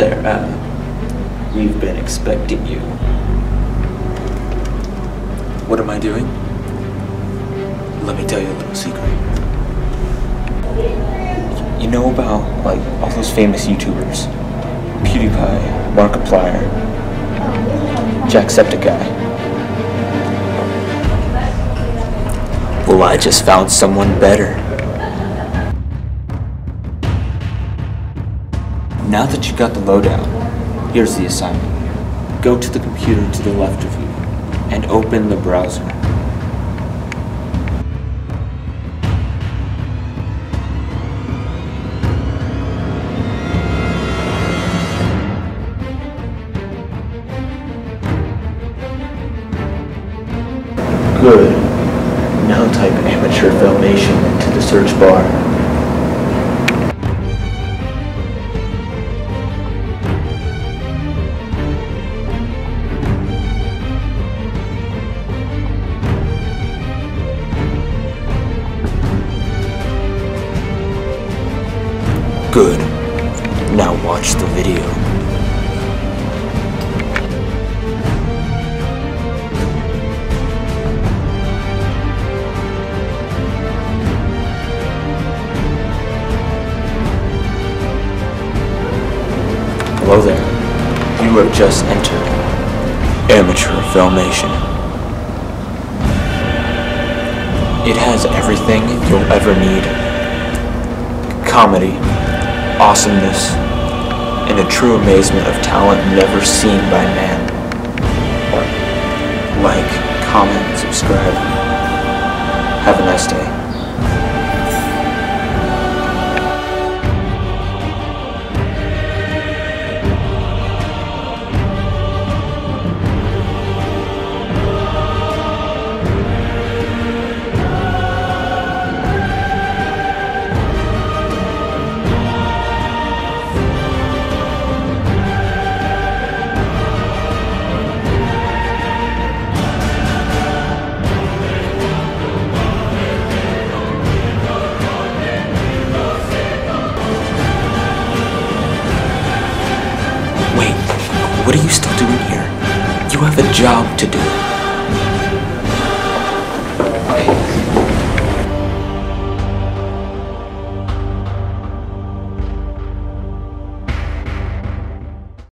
There. Uh, we've been expecting you. What am I doing? Let me tell you a little secret. You know about, like, all those famous YouTubers? PewDiePie, Markiplier, Jacksepticeye. Well, I just found someone better. Now that you got the lowdown, here's the assignment. Go to the computer to the left of you and open the browser. Good. Now type Amiture Filmation into the search bar. Good. Now watch the video. Hello there. You have just entered Amiture Filmation. It has everything you'll ever need. Comedy, awesomeness, and a true amazement of talent never seen by man. Like, comment, subscribe. Have a nice day. What are you still doing here? You have a job to do.